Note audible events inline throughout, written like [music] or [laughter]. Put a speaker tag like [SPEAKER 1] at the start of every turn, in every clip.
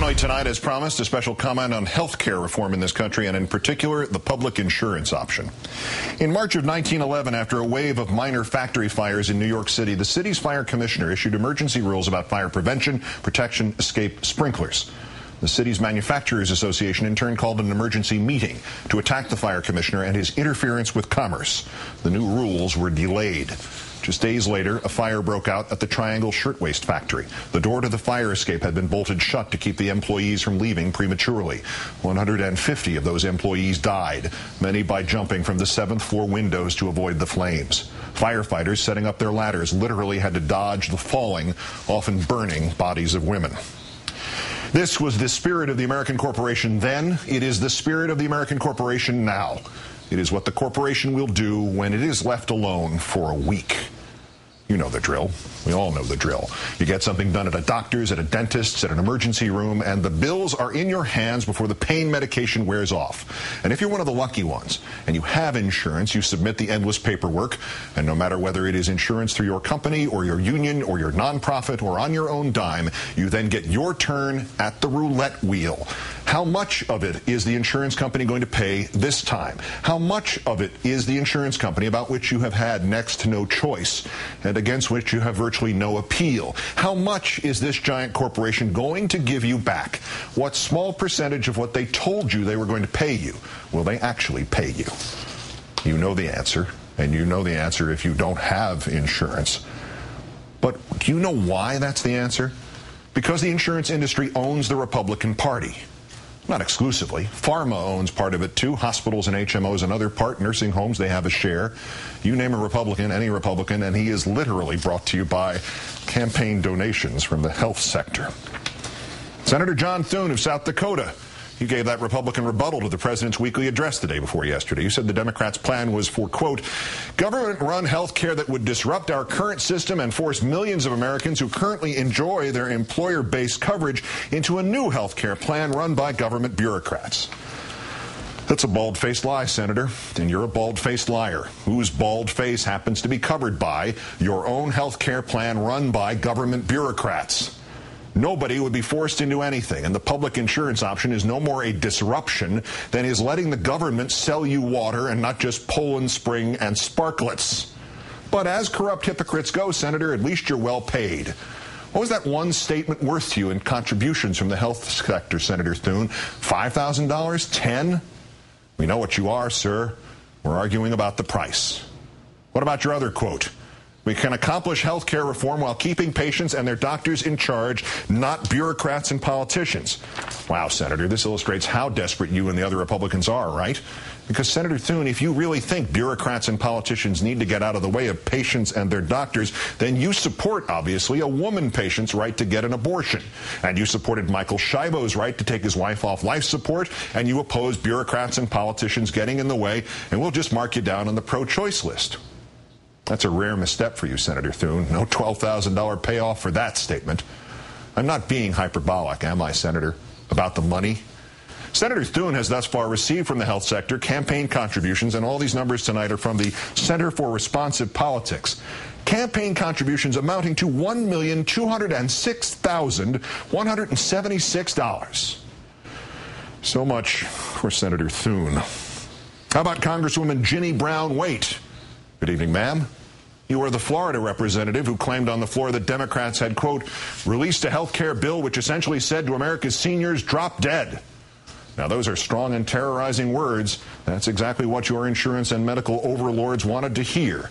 [SPEAKER 1] Finally, tonight, as promised, a special comment on health care reform in this country, and in particular, the public insurance option. In March of 1911, after a wave of minor factory fires in New York City, the city's fire commissioner issued emergency rules about fire prevention, protection, escape sprinklers. The city's Manufacturers Association in turn called an emergency meeting to attack the fire commissioner and his interference with commerce. The new rules were delayed. Just days later, a fire broke out at the Triangle Shirtwaist Factory. The door to the fire escape had been bolted shut to keep the employees from leaving prematurely. 150 of those employees died, many by jumping from the seventh floor windows to avoid the flames. Firefighters setting up their ladders literally had to dodge the falling, often burning bodies of women. This was the spirit of the American corporation then. It is the spirit of the American corporation now. It is what the corporation will do when it is left alone for a week. You know the drill. We all know the drill. You get something done at a doctor's, at a dentist's, at an emergency room, and the bills are in your hands before the pain medication wears off. And if you're one of the lucky ones and you have insurance, you submit the endless paperwork, and no matter whether it is insurance through your company or your union or your nonprofit or on your own dime, you then get your turn at the roulette wheel. How much of it is the insurance company going to pay this time? How much of it is the insurance company about which you have had next to no choice and against which you have virtually no appeal? How much is this giant corporation going to give you back? What small percentage of what they told you they were going to pay you will they actually pay you? You know the answer, and you know the answer if you don't have insurance. But do you know why that's the answer? Because the insurance industry owns the Republican Party. Not exclusively. Pharma owns part of it too. Hospitals and HMOs another part. Nursing homes, they have a share. You name a Republican, any Republican, and he is literally brought to you by campaign donations from the health sector. Senator John Thune of South Dakota you gave that Republican rebuttal to the president's weekly address the day before yesterday. You said the Democrats' plan was for, quote, government run health care that would disrupt our current system and force millions of Americans who currently enjoy their employer based coverage into a new health care plan run by government bureaucrats. That's a bald faced lie, Senator. And you're a bald faced liar whose bald face happens to be covered by your own health care plan run by government bureaucrats. Nobody would be forced into anything, and the public insurance option is no more a disruption than is letting the government sell you water and not just Poland Spring and Sparkletts. But as corrupt hypocrites go, Senator, at least you're well paid. What was that one statement worth to you in contributions from the health sector, Senator Thune? $5,000? 10? We know what you are, sir. We're arguing about the price. What about your other quote? We can accomplish health care reform while keeping patients and their doctors in charge, not bureaucrats and politicians. Wow, Senator, this illustrates how desperate you and the other Republicans are, right? Because, Senator Thune, if you really think bureaucrats and politicians need to get out of the way of patients and their doctors, then you support, obviously, a woman patient's right to get an abortion. And you supported Michael Schiavo's right to take his wife off life support, and you oppose bureaucrats and politicians getting in the way, and we'll just mark you down on the pro-choice list. That's a rare misstep for you, Senator Thune. No $12,000 payoff for that statement. I'm not being hyperbolic, am I, Senator, about the money? Senator Thune has thus far received from the health sector campaign contributions, and all these numbers tonight are from the Center for Responsive Politics. Campaign contributions amounting to $1,206,176. So much for Senator Thune. How about Congresswoman Ginny Brown Waite? Good evening, ma'am. You are the Florida representative who claimed on the floor that Democrats had, quote, released a health care bill which essentially said to America's seniors, drop dead. Now, those are strong and terrorizing words. That's exactly what your insurance and medical overlords wanted to hear.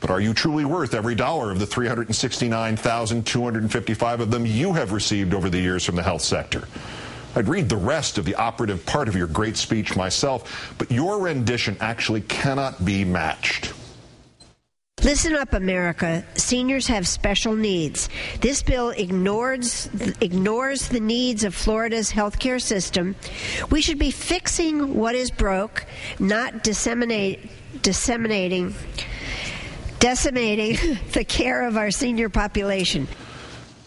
[SPEAKER 1] But are you truly worth every dollar of the 369,255 of them you have received over the years from the health sector? I'd read the rest of the operative part of your great speech myself, but your rendition actually cannot be matched.
[SPEAKER 2] Listen up, America. Seniors have special needs. This bill ignores ignores the needs of Florida's healthcare system. We should be fixing what is broke, not disseminate disseminating decimating [laughs] the care of our senior population.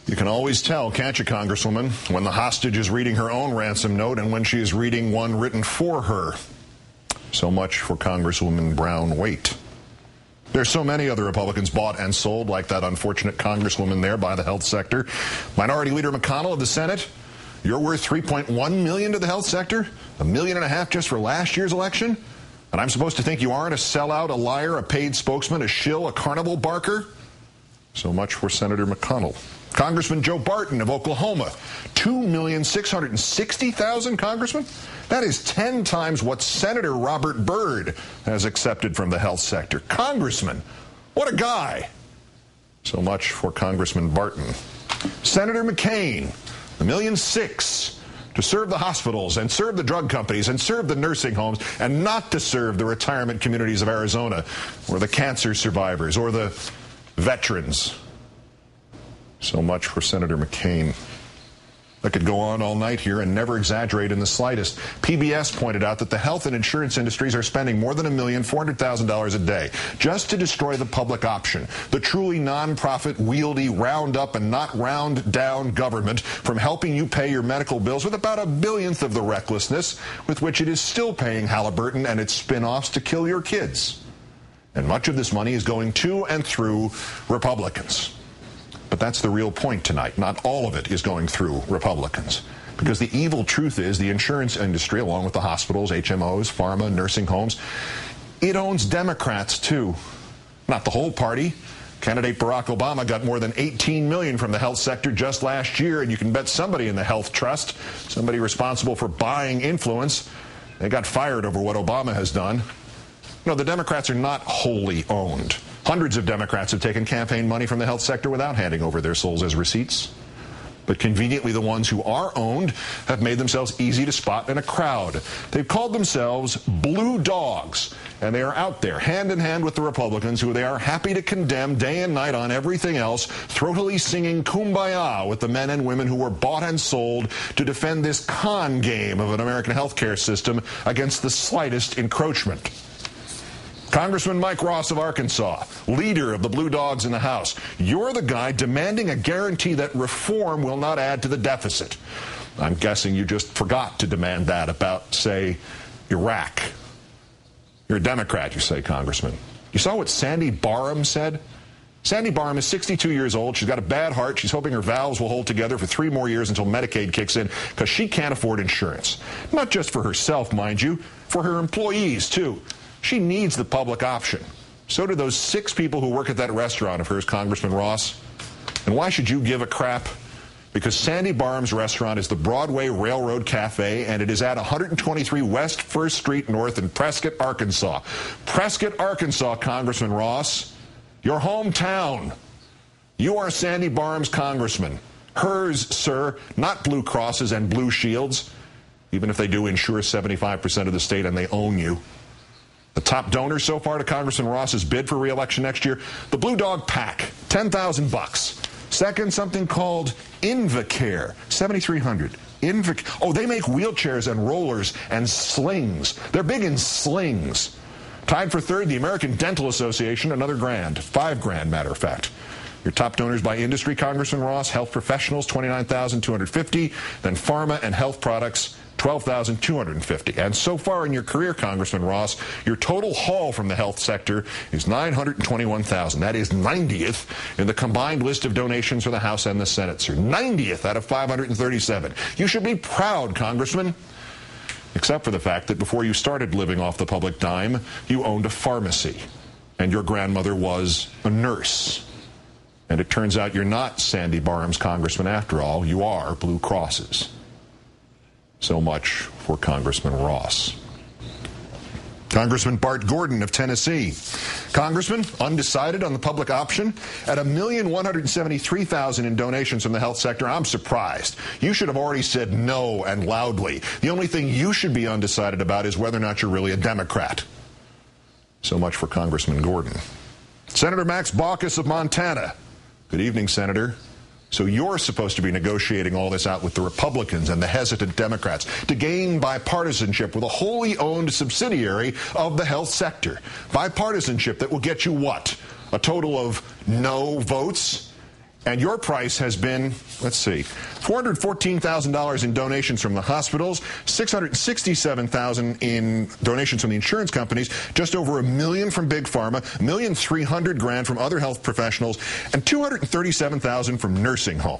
[SPEAKER 1] You can always tell, can't you, Congresswoman, when the hostage is reading her own ransom note and when she is reading one written for her. So much for Congresswoman Brown Waite. There's so many other Republicans bought and sold, like that unfortunate congresswoman there by the health sector. Minority Leader McConnell of the Senate You're worth 3.1 million to the health sector, a million and a half just for last year's election, and I'm supposed to think you aren't a sellout, a liar, a paid spokesman, a shill, a carnival barker? So much for Senator McConnell. Congressman Joe Barton of Oklahoma, 2,660,000 congressmen? That is 10 times what Senator Robert Byrd has accepted from the health sector. Congressman, what a guy. So much for Congressman Barton. Senator McCain, a million six to serve the hospitals and serve the drug companies and serve the nursing homes and not to serve the retirement communities of Arizona or the cancer survivors or the veterans. So much for Senator McCain. I could go on all night here and never exaggerate in the slightest. PBS pointed out that the health and insurance industries are spending more than a million four hundred thousand dollars a day just to destroy the public option, the truly nonprofit, wieldy, round up and not round down government from helping you pay your medical bills with about a billionth of the recklessness with which it is still paying Halliburton and its spin-offs to kill your kids. And much of this money is going to and through Republicans. But that's the real point tonight. Not all of it is going through Republicans. Because the evil truth is the insurance industry, along with the hospitals, HMOs, pharma, nursing homes, it owns Democrats too. Not the whole party. Candidate Barack Obama got more than 18 million from the health sector just last year, and you can bet somebody in the health trust, somebody responsible for buying influence, they got fired over what Obama has done. No, the Democrats are not wholly owned. Hundreds of Democrats have taken campaign money from the health sector without handing over their souls as receipts. But conveniently, the ones who are owned have made themselves easy to spot in a crowd. They've called themselves blue dogs, and they are out there hand in hand with the Republicans, who they are happy to condemn day and night on everything else, throatily singing kumbaya with the men and women who were bought and sold to defend this con game of an American healthcare system against the slightest encroachment. Congressman Mike Ross of Arkansas, leader of the Blue Dogs in the House, you're the guy demanding a guarantee that reform will not add to the deficit. I'm guessing you just forgot to demand that about, say, Iraq. You're a Democrat, you say, Congressman. You saw what Sandy Barham said? Sandy Barham is 62 years old. She's got a bad heart. She's hoping her valves will hold together for three more years until Medicaid kicks in because she can't afford insurance. Not just for herself, mind you, for her employees, too. She needs the public option. So do those six people who work at that restaurant of hers, Congressman Ross. And why should you give a crap? Because Sandy Barham's restaurant is the Broadway Railroad Cafe, and it is at 123 West 1st Street North in Prescott, Arkansas. Prescott, Arkansas, Congressman Ross, your hometown. You are Sandy Barham's congressman. Hers, sir, not Blue Crosses and Blue Shields, even if they do insure 75% of the state and they own you. The top donor so far to Congressman Ross's bid for reelection next year, the Blue Dog PAC, 10,000 bucks. Second, something called Invacare, 7,300. Invic- oh, they make wheelchairs and rollers and slings. They're big in slings. Tied for third, the American Dental Association, another grand, five grand, matter of fact. Your top donors by industry, Congressman Ross, health professionals, 29,250, then pharma and health products, 12,250. And so far in your career, Congressman Ross, your total haul from the health sector is 921,000. That is 90th in the combined list of donations for the House and the Senate, sir. 90th out of 537. You should be proud, Congressman. Except for the fact that before you started living off the public dime, you owned a pharmacy. And your grandmother was a nurse. And it turns out you're not Sandy Barham's congressman after all. You are Blue Crosses. So much for Congressman Ross. Congressman Bart Gordon of Tennessee. Congressman, undecided on the public option at a million one hundred seventy-three thousand in donations from the health sector. I'm surprised. You should have already said no and loudly. The only thing you should be undecided about is whether or not you're really a Democrat. So much for Congressman Gordon. Senator Max Baucus of Montana. Good evening, Senator. So you're supposed to be negotiating all this out with the Republicans and the hesitant Democrats to gain bipartisanship with a wholly owned subsidiary of the health sector. Bipartisanship that will get you what? A total of no votes? And your price has been, let's see, $414,000 in donations from the hospitals, $667,000 in donations from the insurance companies, just over a million from Big Pharma, million three hundred grand from other health professionals, and 237,000 from nursing homes.